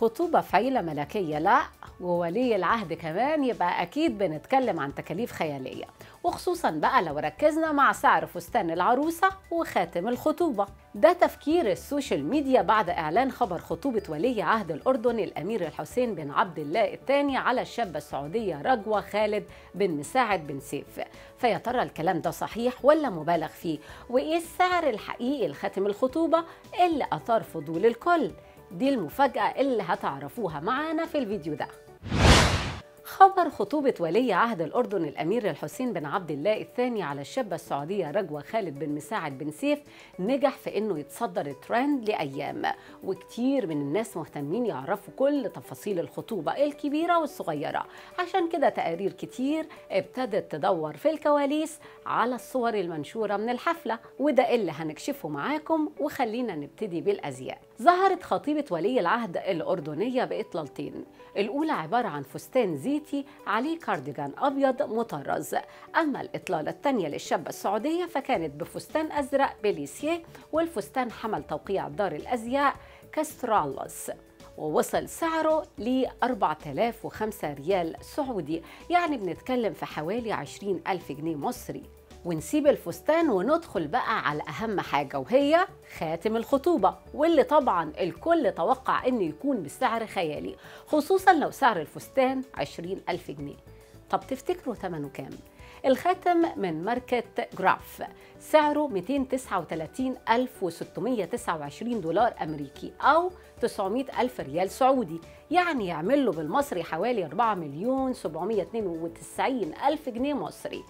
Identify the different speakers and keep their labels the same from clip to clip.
Speaker 1: خطوبة في عيلة ملكية لا وولي العهد كمان يبقى أكيد بنتكلم عن تكاليف خيالية. وخصوصا بقى لو ركزنا مع سعر فستان العروسة وخاتم الخطوبة. ده تفكير السوشيال ميديا بعد إعلان خبر خطوبة ولي عهد الأردن الأمير الحسين بن عبد الله الثاني على الشابة السعودية رجوة خالد بن مساعد بن سيف. فيا ترى الكلام ده صحيح ولا مبالغ فيه؟ وإيه السعر الحقيقي لخاتم الخطوبة؟ اللي أثار فضول الكل؟ دي المفاجأة اللي هتعرفوها معانا في الفيديو ده. خبر خطوبة ولي عهد الأردن الأمير الحسين بن عبد الله الثاني على الشابة السعودية رجوة خالد بن مساعد بن سيف نجح في إنه يتصدر الترند لأيام. وكتير من الناس مهتمين يعرفوا كل تفاصيل الخطوبة الكبيرة والصغيرة. عشان كده تقارير كتير ابتدت تدور في الكواليس على الصور المنشورة من الحفلة. وده اللي هنكشفه معاكم وخلينا نبتدي بالأزياء. ظهرت خطيبة ولي العهد الأردنية بإطلالتين. الأولى عبارة عن فستان زيتي عليه كارديجان أبيض مطرز. أما الإطلالة الثانية للشابة السعودية فكانت بفستان أزرق بليسيه والفستان حمل توقيع دار الأزياء كاسترالوس. ووصل سعره ل 4005 ريال سعودي. يعني بنتكلم في حوالي 20 ألف جنيه مصري. ونسيب الفستان وندخل بقى على أهم حاجة وهي خاتم الخطوبة واللي طبعا الكل توقع إنه يكون بسعر خيالي خصوصا لو سعر الفستان 20 ألف جنيه. طب تفتكروا ثمنه كام؟ الخاتم من ماركة جراف سعره 233629 دولار أمريكي أو 900 ألف ريال سعودي. يعني يعمل له بالمصري حوالي 4 مليون 792 ألف جنيه مصري.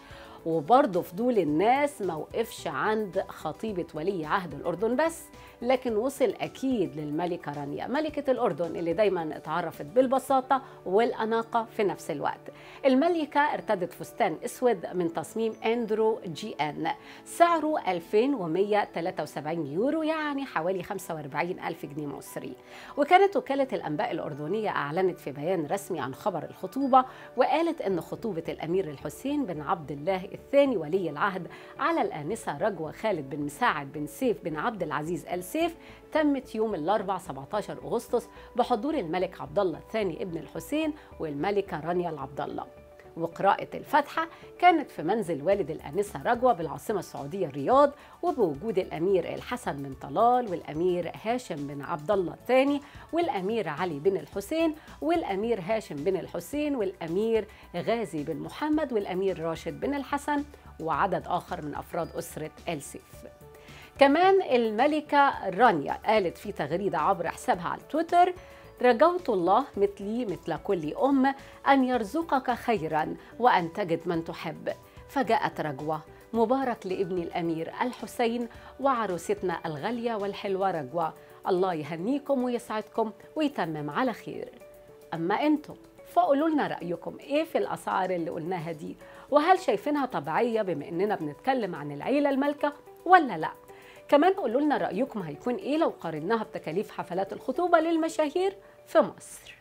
Speaker 1: وبرضه فضول الناس موقفش عند خطيبة ولي عهد الأردن بس. لكن وصل أكيد للملكة رانيا ملكة الأردن اللي دايما اتعرفت بالبساطة والأناقة في نفس الوقت. الملكة ارتدت فستان أسود من تصميم أندرو جي أن. سعره 2173 يورو يعني حوالي 45 ألف جنيه مصري. وكانت وكالة الأنباء الأردنية أعلنت في بيان رسمي عن خبر الخطوبة وقالت أن خطوبة الأمير الحسين بن عبد الله الثاني ولي العهد على الآنسة رجوة خالد بن مساعد بن سيف بن عبد العزيز آل سيف تمت يوم الأربع 17 أغسطس بحضور الملك عبد الله الثاني ابن الحسين والملكة رانيا العبد الله وقراءة الفاتحة كانت في منزل والد الأنسة رجوة بالعاصمة السعودية الرياض وبوجود الأمير الحسن بن طلال والأمير هاشم بن عبد الله الثاني والأمير علي بن الحسين والأمير هاشم بن الحسين والأمير غازي بن محمد والأمير راشد بن الحسن وعدد آخر من أفراد أسرة آل سيف كمان الملكة رانيا قالت في تغريدة عبر حسابها على تويتر رجوت الله مثلي مثل كل أم أن يرزقك خيرا وأن تجد من تحب. فجاءت رجوة مبارك لابني الأمير الحسين وعروستنا الغالية والحلوة رجوة. الله يهنيكم ويسعدكم ويتمم على خير. أما أنتم فقولوا لنا رأيكم إيه في الأسعار اللي قلناها دي؟ وهل شايفينها طبيعية بما إننا بنتكلم عن العيلة المالكة ولا لأ؟ كمان قولوا لنا رأيكم هيكون إيه لو قارناها بتكاليف حفلات الخطوبة للمشاهير في مصر.